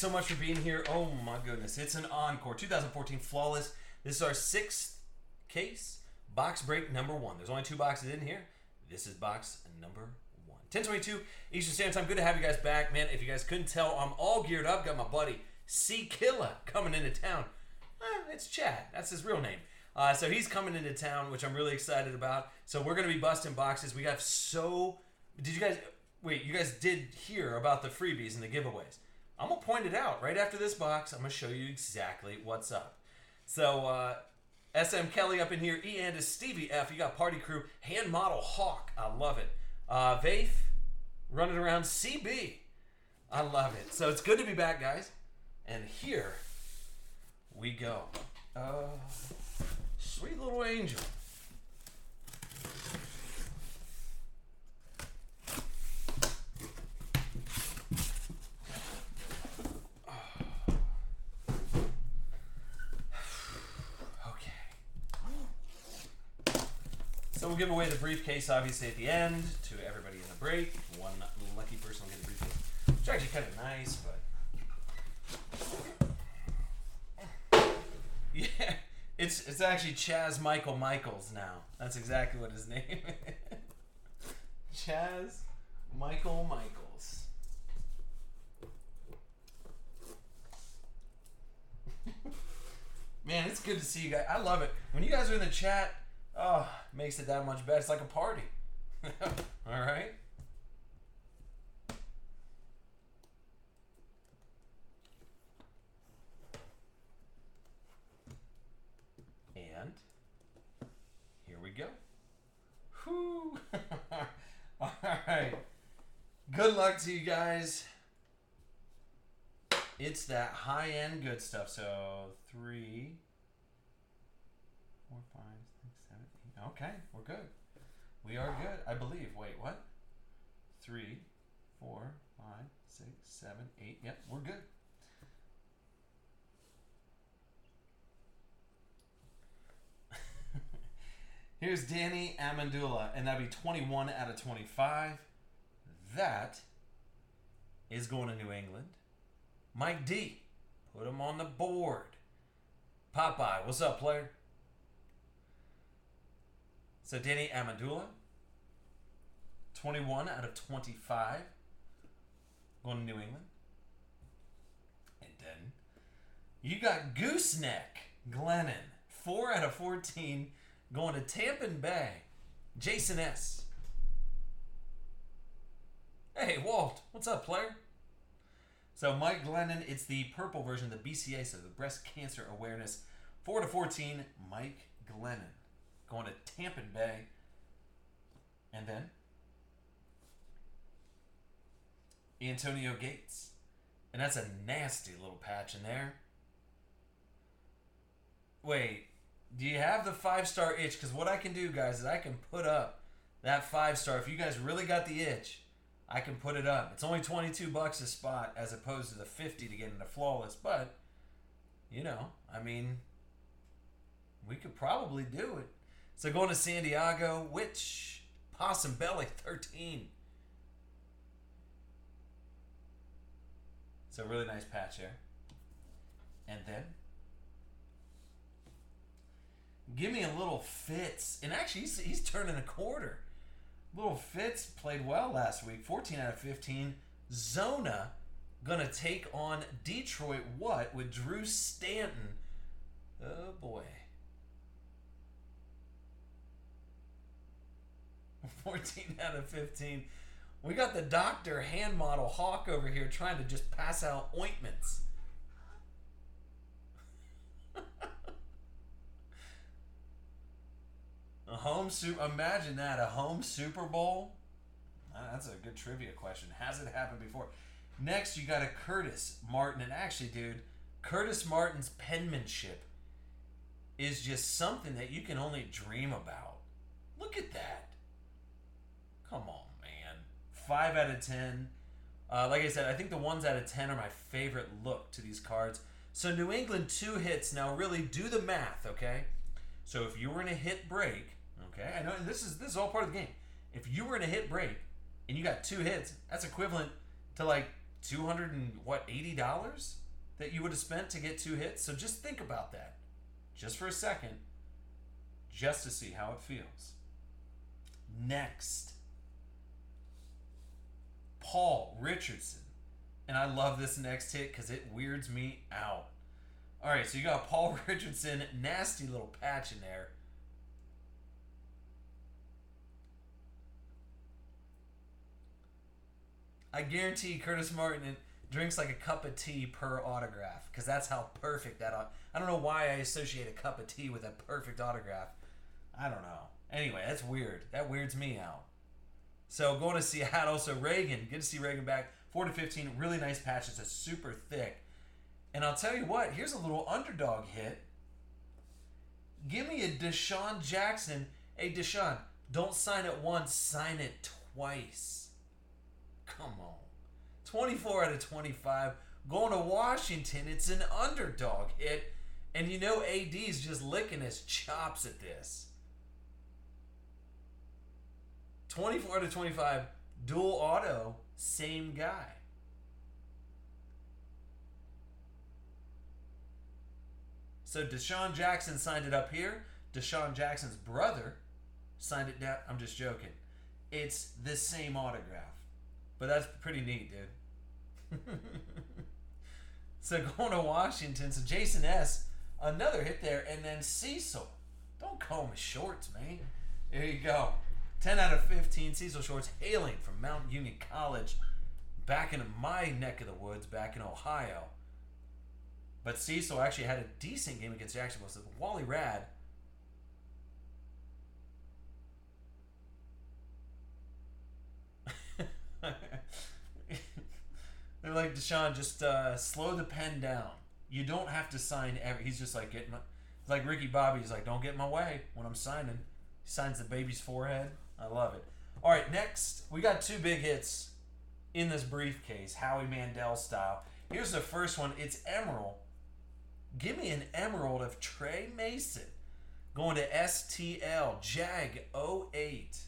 so much for being here. Oh my goodness. It's an encore. 2014 Flawless. This is our sixth case. Box break number one. There's only two boxes in here. This is box number one. 1022 Eastern Standard Time. Good to have you guys back. Man, if you guys couldn't tell, I'm all geared up. Got my buddy C Killa coming into town. Eh, it's Chad. That's his real name. Uh, so he's coming into town, which I'm really excited about. So we're going to be busting boxes. We got so. Did you guys. Wait, you guys did hear about the freebies and the giveaways. I'm to point it out right after this box. I'm to show you exactly what's up. So, uh, SM Kelly up in here. E and is Stevie F. You got Party Crew. Hand Model Hawk. I love it. Uh, Vaith running around CB. I love it. So it's good to be back, guys. And here we go. Uh, sweet little angel. Okay. So we'll give away the briefcase, obviously, at the end to everybody in the break. One lucky person will get a briefcase, which is actually kind of nice, but yeah, it's it's actually Chaz Michael Michaels now. That's exactly what his name is. Chaz Michael Michaels. Man, it's good to see you guys. I love it. When you guys are in the chat, oh, makes it that much better. It's like a party. All right. And here we go. Whew. All right. Good luck to you guys. It's that high end good stuff. So three, four, five. Okay, we're good. We are good. I believe. Wait, what? Three, four, five, six, seven, eight. Yep, we're good. Here's Danny Amendola, and that'd be 21 out of 25. That is going to New England. Mike D, put him on the board. Popeye, what's up, player? So Danny Amendola, 21 out of 25, going to New England. And then you got Gooseneck Glennon, 4 out of 14, going to Tampa Bay. Jason S. Hey, Walt, what's up, player? So Mike Glennon, it's the purple version, of the BCA, so the Breast Cancer Awareness, 4 to 14, Mike Glennon. Going to Tampa Bay. And then Antonio Gates. And that's a nasty little patch in there. Wait, do you have the five star itch? Because what I can do, guys, is I can put up that five star. If you guys really got the itch, I can put it up. It's only 22 bucks a spot as opposed to the 50 to get into flawless, but you know, I mean, we could probably do it. So going to San Diego, which Possum Belly 13. So really nice patch here. And then give me a little Fitz. And actually he's, he's turning a quarter. Little Fitz played well last week, 14 out of 15. Zona gonna take on Detroit what with Drew Stanton. Oh boy. 14 out of 15. We got the doctor hand model Hawk over here trying to just pass out ointments. A home super. Imagine that a home Super Bowl. Ah, that's a good trivia question. Has it happened before? Next, you got a Curtis Martin, and actually, dude, Curtis Martin's penmanship is just something that you can only dream about. Look at that. Come on, man. Five out of ten. Uh, like I said, I think the ones out of ten are my favorite look to these cards. So New England two hits. Now, really do the math, okay? So if you were in a hit break, okay, I know this is this is all part of the game. If you were in a hit break and you got two hits, that's equivalent to like two hundred and what eighty dollars that you would have spent to get two hits. So just think about that, just for a second, just to see how it feels. Next, Paul Richardson, and I love this next hit because it weirds me out. All right, so you got Paul Richardson, nasty little patch in there. I guarantee Curtis Martin drinks like a cup of tea per autograph because that's how perfect that. I don't know why I associate a cup of tea with a perfect autograph. I don't know. Anyway, that's weird. That weirds me out. So going to Seattle. So Reagan, good to see Reagan back. Four to fifteen, really nice patch. It's a super thick. And I'll tell you what. Here's a little underdog hit. Give me a DeSean Jackson. Hey DeSean, don't sign it once, sign it twice. Come on. 24 out of 25. Going to Washington, it's an underdog hit. And you know AD's just licking his chops at this. 24 out of 25. Dual auto, same guy. So DeSean Jackson signed it up here. DeSean Jackson's brother signed it down. I'm just joking. It's the same autograph. But that's pretty neat, dude. so going to Washington. So Jason S. Another hit there. And then Cecil. Don't call me shorts, man. There you go. 10 out of 15. Cecil Shorts hailing from Mount Union College. Back in my neck of the woods, back in Ohio. But Cecil actually had a decent game against Jacksonville. So Wally Rad They're like DeSean, just uh, slow the pen down. You don't have to sign every. He's just like getting my. Like Ricky Bobby, he's like, don't get in my way when I'm signing. He signs the baby's forehead. I love it. All right, next we got two big hits in this briefcase, Howie Mandel style. Here's the first one. It's Emerald. Give me an Emerald of Tre Mason. Going to STL Jag 08.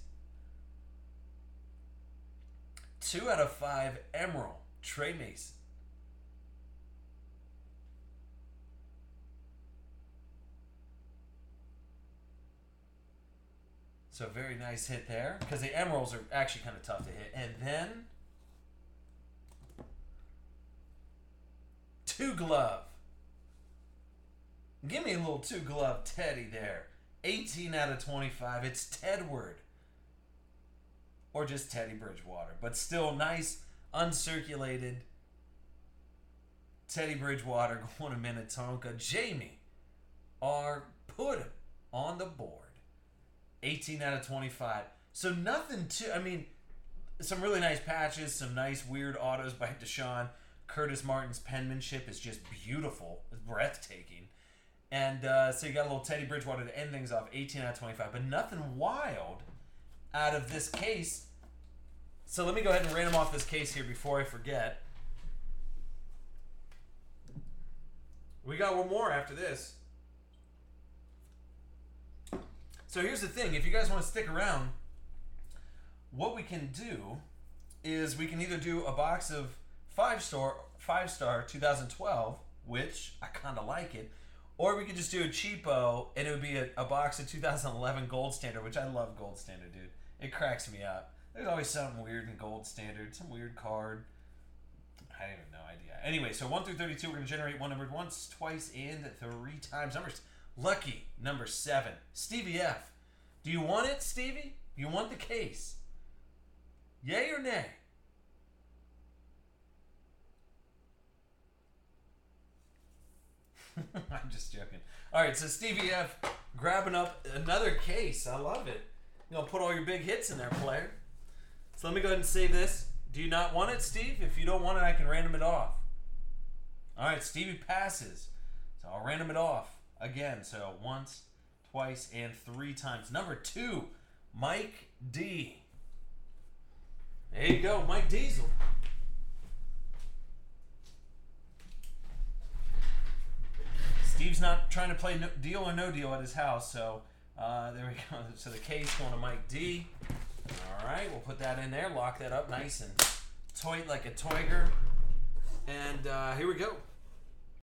Two out of five Emerald. Tre Mason. So very nice hit there because the emeralds are actually kind of tough to hit. And then two glove. Give me a little two glove Teddy there. 18 out of 25. It's Tedward. Or just Teddy Bridgewater. But still nice uncirculated Teddy Bridgewater going to Minnetonka. Jamie R. put on the board. 18 out of 25. So nothing too. I mean, some really nice patches, some nice weird autos by DeSean. Curtis Martin's penmanship is just beautiful. It's breathtaking. And uh, so you got a little Teddy Bridgewater to end things off, 18 out of 25. But nothing wild out of this case so let me go ahead and random off this case here before I forget. We got one more after this. So here's the thing if you guys want to stick around, what we can do is we can either do a box of five star five star 2012, which I kind of like it, or we could just do a cheapo and it would be a, a box of 2011 gold standard, which I love gold standard, dude. It cracks me up. There's always something weird in gold standard, some weird card. I have no idea. Anyway, so 1 through 32, we're going to generate one numbered once, twice, and three times. Numbers lucky number 7. Stevie F. Do you want it, Stevie? You want the case? Yay or nay? I'm just joking. All right, so Stevie F grabbing up another case. I love it. You know, put all your big hits in there, player. So let me go ahead and save this. Do you not want it, Steve? If you don't want it, I can random it off. All right, Stevie passes. So I'll random it off again. So once, twice, and three times. Number two, Mike D. There you go, Mike Diesel. Steve's not trying to play no, deal or no deal at his house, so uh, there we go. So the case going to Mike D. All right, we'll put that in there, lock that up nice and tight like a tiger. And uh, here we go.